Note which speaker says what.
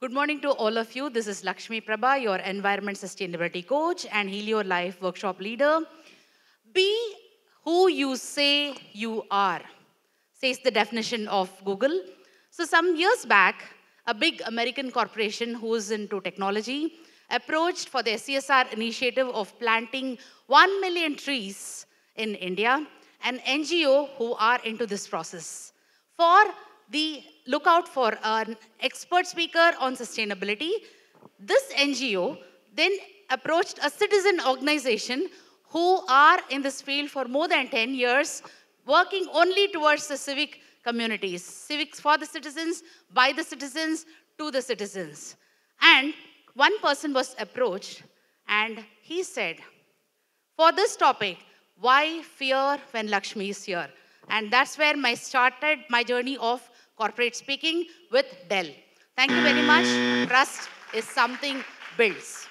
Speaker 1: Good morning to all of you. This is Lakshmi Prabha, your environment sustainability coach and Heal Your Life workshop leader. Be who you say you are, says the definition of Google. So, some years back, a big American corporation who's into technology approached for the CSR initiative of planting 1 million trees in India, an NGO who are into this process. For the lookout for an expert speaker on sustainability. This NGO then approached a citizen organization who are in this field for more than 10 years, working only towards the civic communities, civics for the citizens, by the citizens, to the citizens. And one person was approached and he said, for this topic, why fear when Lakshmi is here? And that's where I started my journey of corporate speaking with Dell. Thank you very much. Trust is something builds.